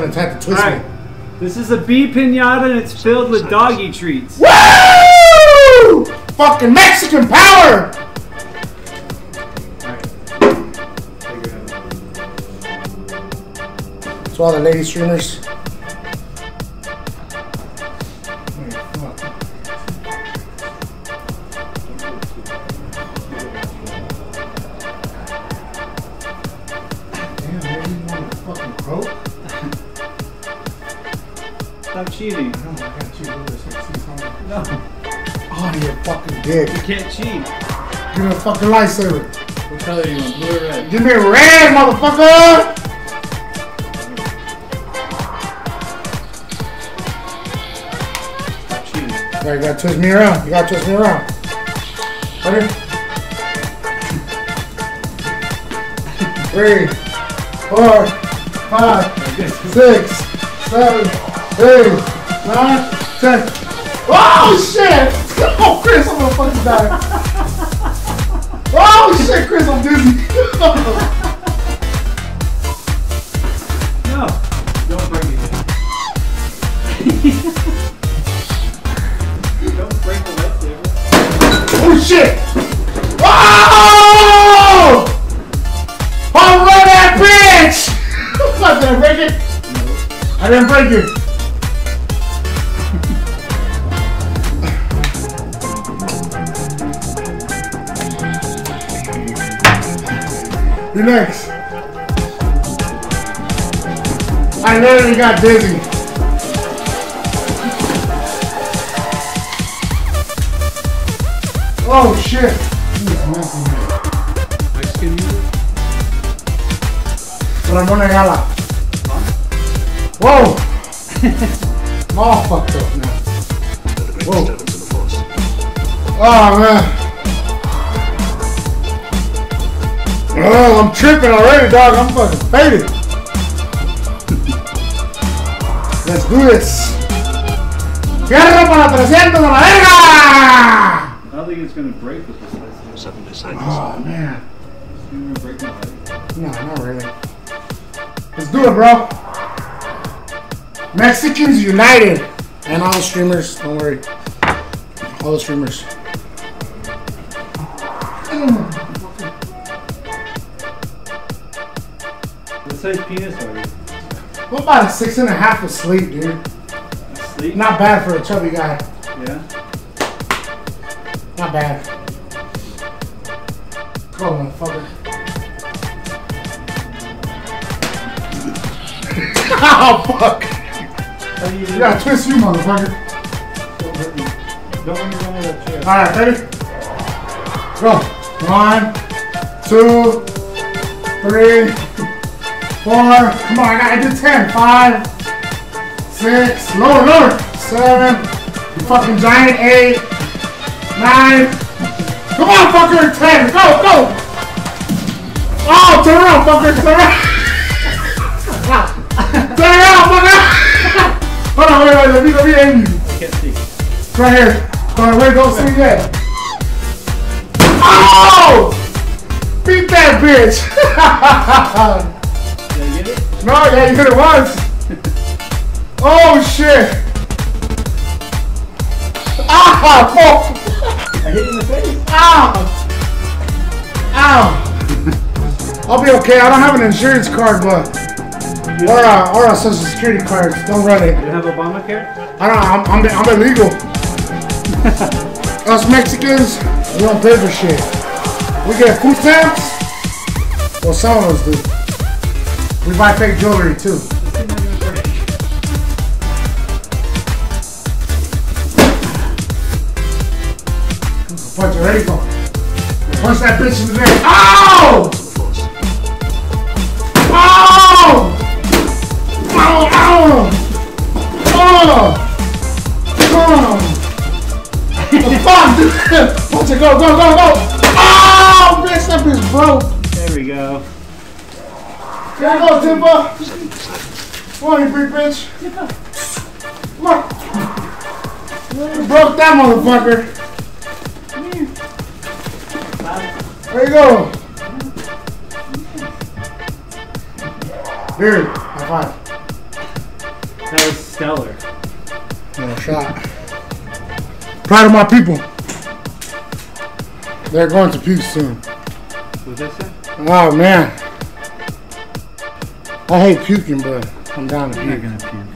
fucking attack to twist Alright. me. This is a bee pinata and it's filled with doggy treats. Woo! Fucking Mexican power! To all the lady streamers. Stop cheating. No, I got you. Look, see something? No, Oh, you fucking dick. you can't cheat. Give me a fucking lightsaber. What color do you want? Blue or red? Give me a red, motherfucker! Stop cheating. Yeah, you gotta twist me around. You gotta twist me around. Ready? Three, four, five, six, seven, eight, nine, ten. Oh shit! Oh Chris, I'm gonna fucking die. Oh shit, Chris, I'm dizzy. No, don't break it. don't break the lightsaber. Oh shit! Oh! Home run that bitch! I break it? I didn't break it. Next. I literally got dizzy. Oh shit! Mexican music? Ramon Ayala. Whoa! I'm all fucked up now. Whoa. Oh man. Oh, I'm tripping already, dog. I'm fucking faded. Let's do this. Fierro para 300 a la verga! I don't think it's gonna break with this. Suddenly silence. Oh man. It's gonna break my light. No, not really. Let's do it, bro. Mexicans United. And all the streamers, don't worry. All the streamers. What size penis are you? What about a six and a half asleep, dude? Asleep? Not bad for a chubby guy. Yeah. Not bad. Go, motherfucker. oh, fuck. You do You gotta twist you, motherfucker. Don't hurt me. Don't let me run of that chair. Alright, ready? Go. One, two, three, four. Come on, I gotta do ten. Five, six, lower, lower. Seven, fucking giant. Eight, nine. Come on, fucker. Ten. Go, go. Oh, turn around, fucker. Turn around. turn around, fucker. Hold on, wait, wait. Let me, let me aim you. I can't see. Right here. Go wait, don't see yet. Oh! Beat that bitch! Did I get it? no, yeah, you hit it once. oh shit! Ah! Fuck! I hit in the face. Ow! Ow! I'll be okay. I don't have an insurance card, but or a, or a social security card. Don't run it. You have Obamacare? I don't. I'm I'm, I'm illegal. Us Mexicans, we don't pay for shit. We get food stamps. Well, some of us do. We buy fake jewelry too. Punch ready, go. Punch that bitch in the neck. Ow! Oh! Ow! Oh! Ow! Oh! Ow! Oh! Oh! the fuck? Watch it go, go, go, go! Oh, bitch, that bitch broke. There we go. Here you go, Timba. Come on, you big bitch. Come on. You broke that motherfucker. There you go. Here, high five. That was stellar. No shot. Proud of my people. They're going to peace soon. Was that it? Oh man. I hate puking, but I'm down to I'm